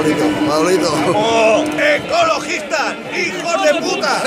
Pablito, Pablito. ¡Oh! ¡Ecologistas! ¡Hijos de puta!